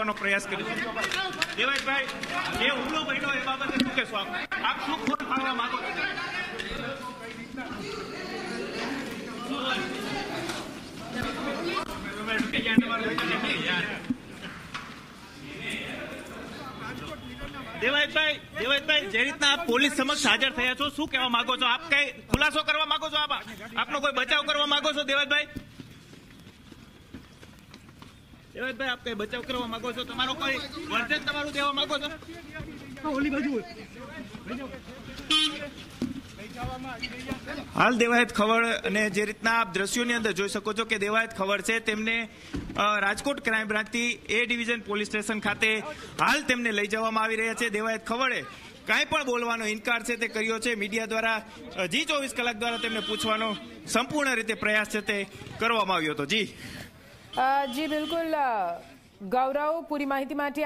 કરવાનો પ્રયાસ કર્યો. દેવાજભાઈ એ હુમલો બન્યો એ બાબતે શું કહેશો આપ? આપ શું ખોટ પાડવા માંગો દેવાજભાઈ દેવાયતભાઈ જે રીતના આપ પોલીસ સમક્ષ હાજર થયા છો, શું કહેવા માંગો છો? આપ કઈ ખુલાસો કરવા માંગો છો આપ? આપનો કોઈ બચાવ કરવા માંગો છો દેવાયતભાઈ દેવાયતભાઈ આપ કઈ બચાવ કરવા માંગો છો? તમારો કોઈ વર્તન તમારું દેવા માંગો છો? હાલ દેવાયત ખવડ અને જે રીતના આપ દ્રશ્યોની અંદર જોઈ શકો છો કે દેવાયત ખવડ છે તેમને રાજકોટ ક્રાઇમ બ્રાન્ચથી એ ડિવિઝન પોલીસ સ્ટેશન ખાતે હાલ તેમને લઈ જવામાં આવી રહ્યા છે. દેવાયત ખવડે કાંઈ પણ બોલવાનો ઇનકાર છે તે કર્યો છે. મીડિયા દ્વારા જી ચોવીસ કલાક દ્વારા તેમને પૂછવાનો સંપૂર્ણ રીતે પ્રયાસ છે તે કરવામાં આવ્યો હતો. જી. જી બિલકુલ ગૌરવ પૂરી માહિતી માટે